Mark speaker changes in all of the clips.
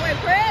Speaker 1: All the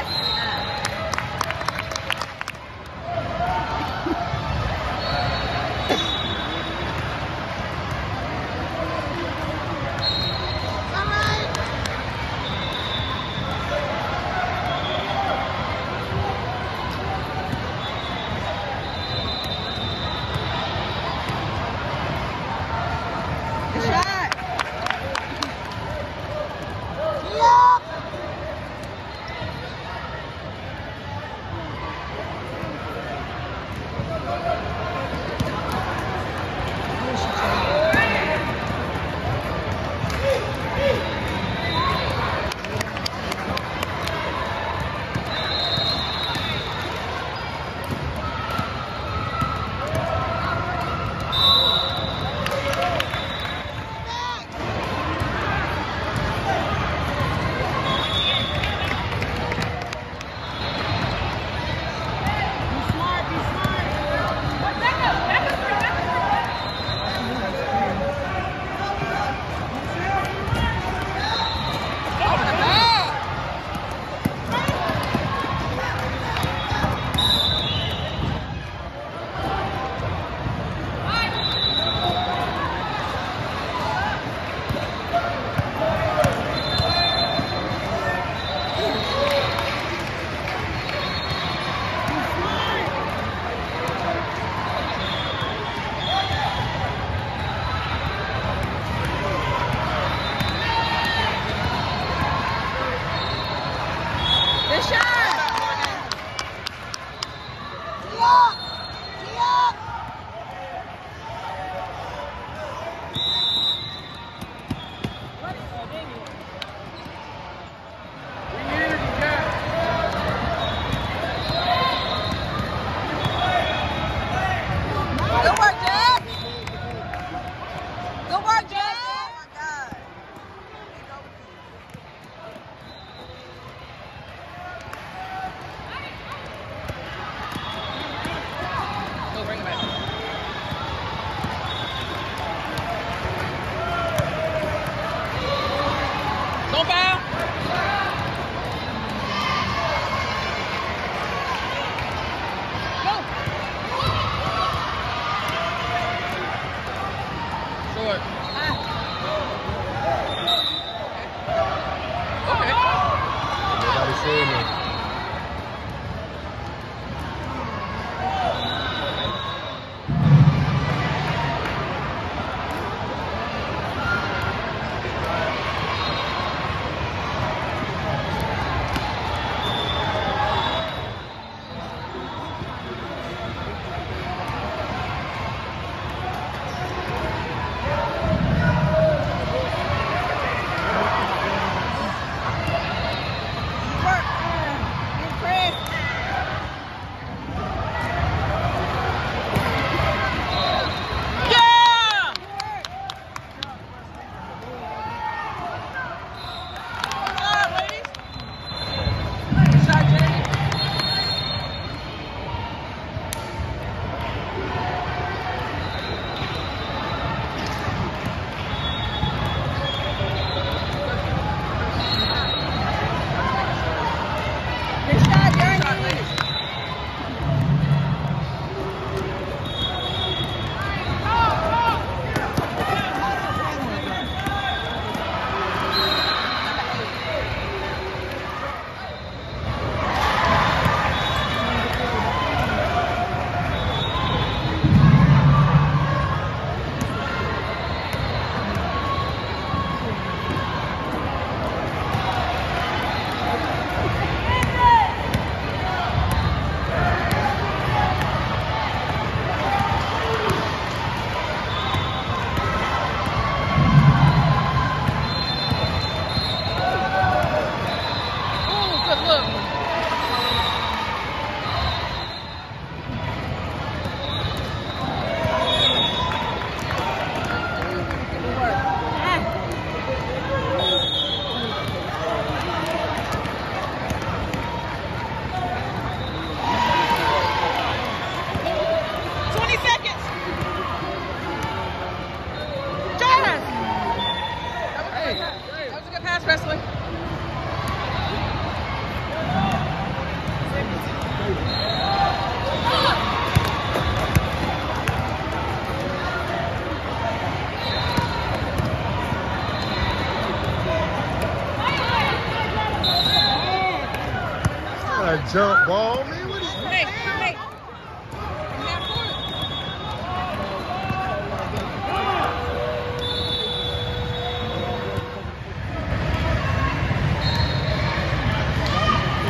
Speaker 2: Temer.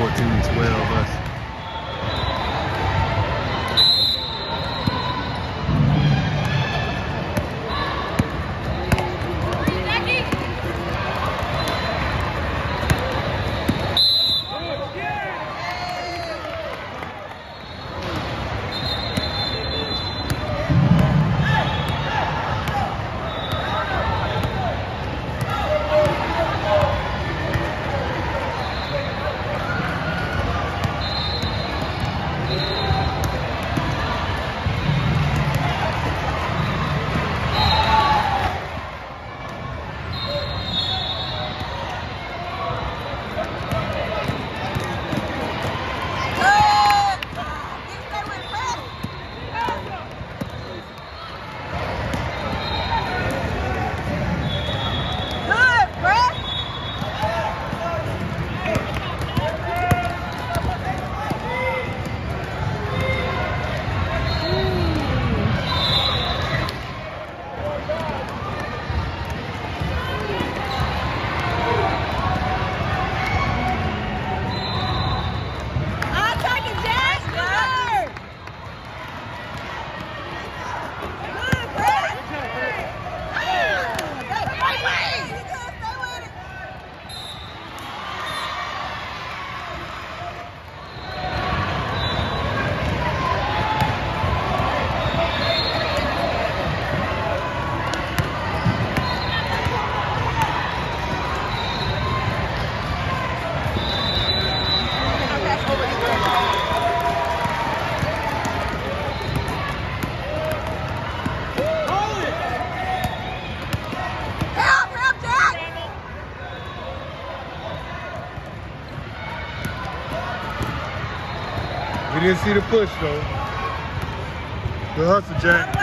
Speaker 1: 14 12 us. See the push though. The hustle, Jack.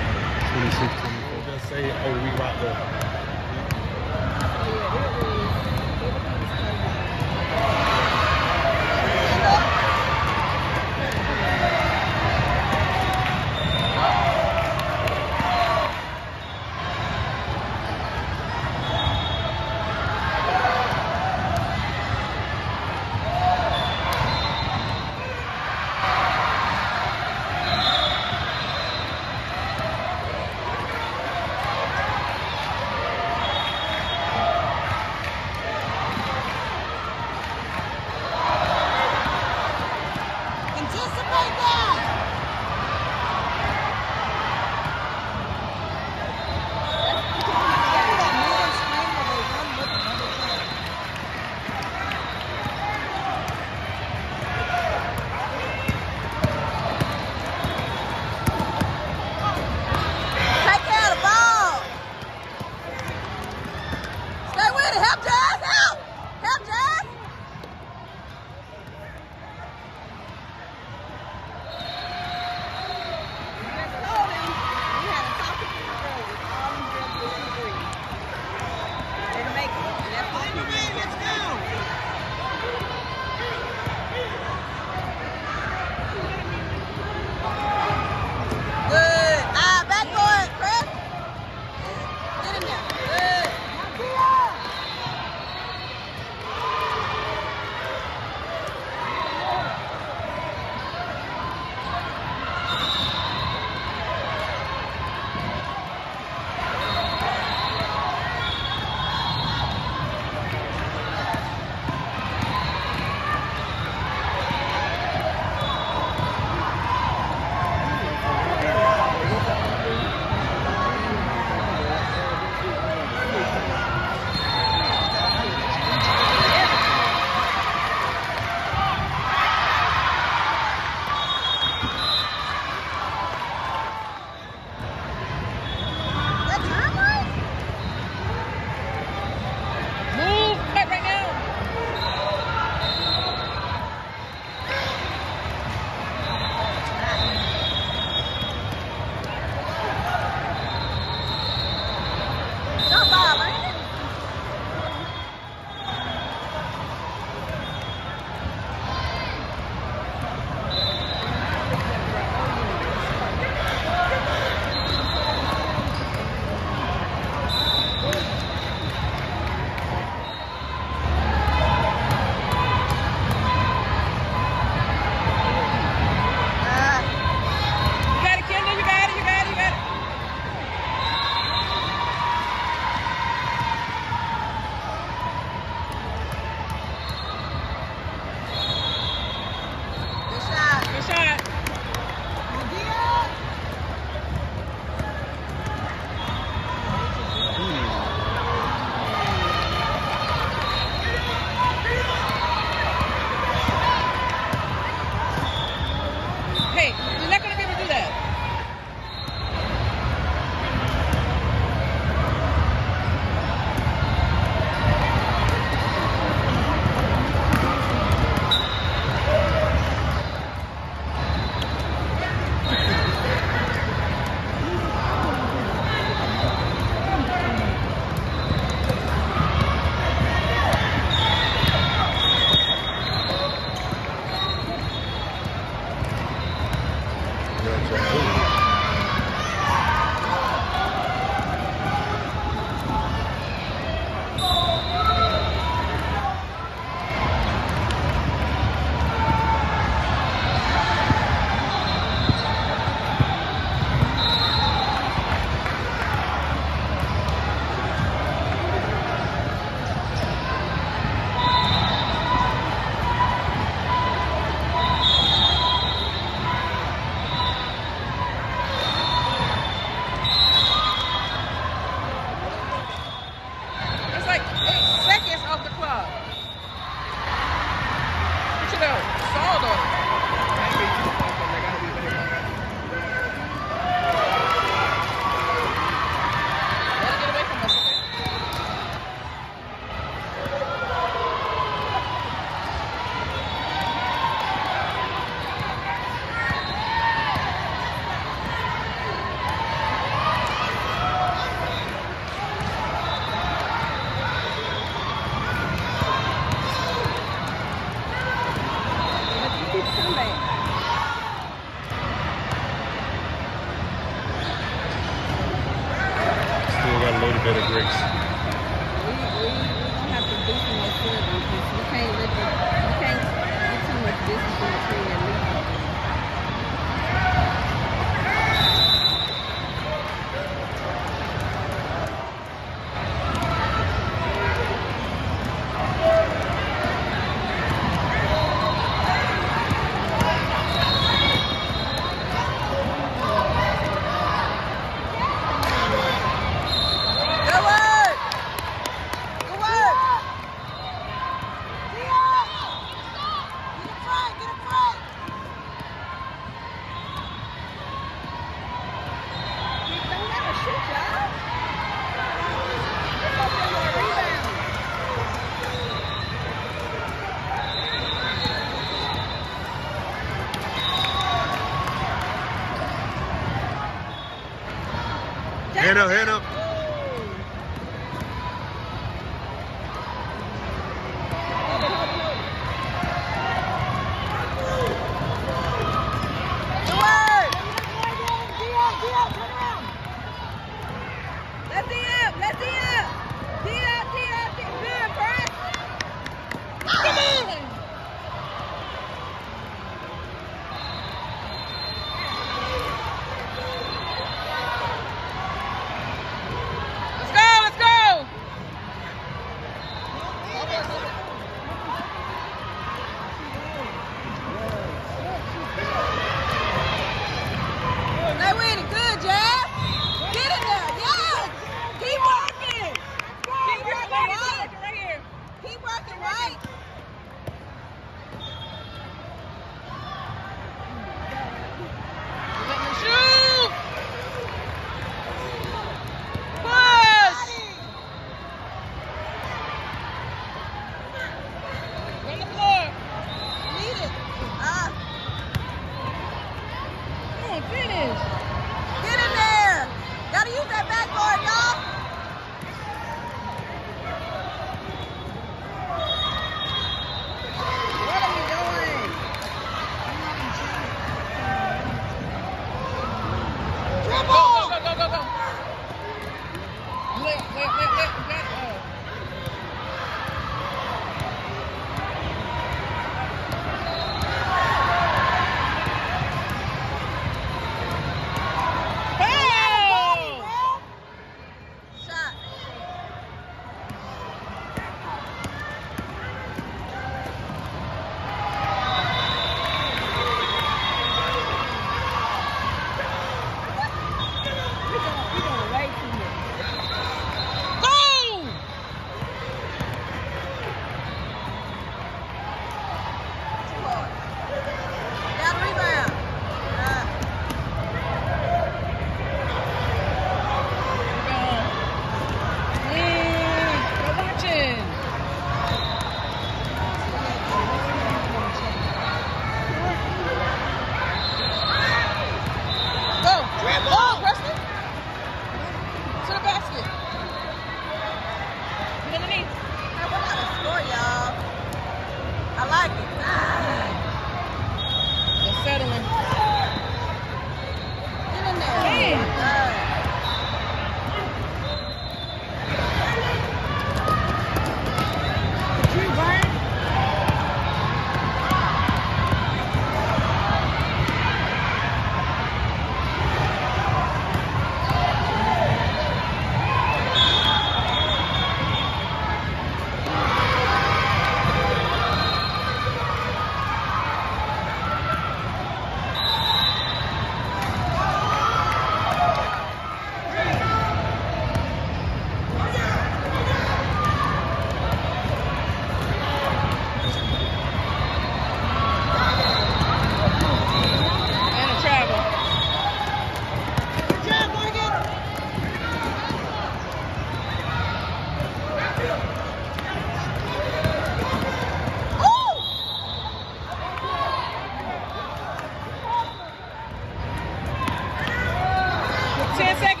Speaker 2: 10 seconds.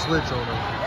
Speaker 1: Switch on him.